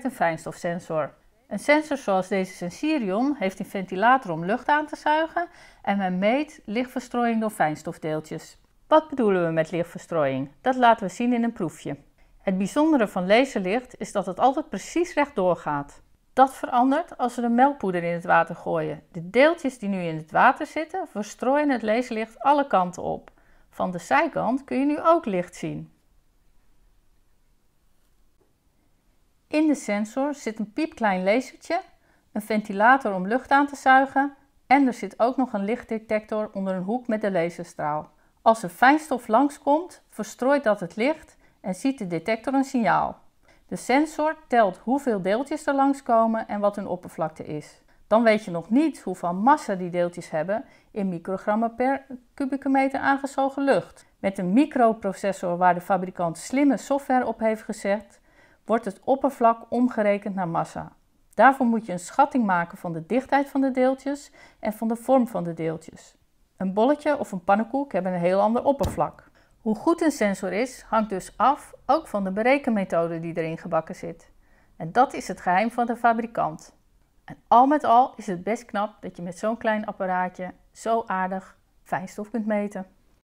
een fijnstofsensor. Een sensor zoals deze Sensirion heeft een ventilator om lucht aan te zuigen en men meet lichtverstrooiing door fijnstofdeeltjes. Wat bedoelen we met lichtverstrooiing? Dat laten we zien in een proefje. Het bijzondere van laserlicht is dat het altijd precies rechtdoor gaat. Dat verandert als we de melkpoeder in het water gooien. De deeltjes die nu in het water zitten verstrooien het laserlicht alle kanten op. Van de zijkant kun je nu ook licht zien. In de sensor zit een piepklein lasertje, een ventilator om lucht aan te zuigen en er zit ook nog een lichtdetector onder een hoek met de laserstraal. Als er fijnstof langskomt, verstrooit dat het licht en ziet de detector een signaal. De sensor telt hoeveel deeltjes er langskomen en wat hun oppervlakte is. Dan weet je nog niet hoeveel massa die deeltjes hebben in microgrammen per kubieke meter aangezogen lucht. Met een microprocessor waar de fabrikant slimme software op heeft gezet, wordt het oppervlak omgerekend naar massa. Daarvoor moet je een schatting maken van de dichtheid van de deeltjes en van de vorm van de deeltjes. Een bolletje of een pannenkoek hebben een heel ander oppervlak. Hoe goed een sensor is, hangt dus af ook van de berekenmethode die erin gebakken zit. En dat is het geheim van de fabrikant. En al met al is het best knap dat je met zo'n klein apparaatje zo aardig fijnstof kunt meten.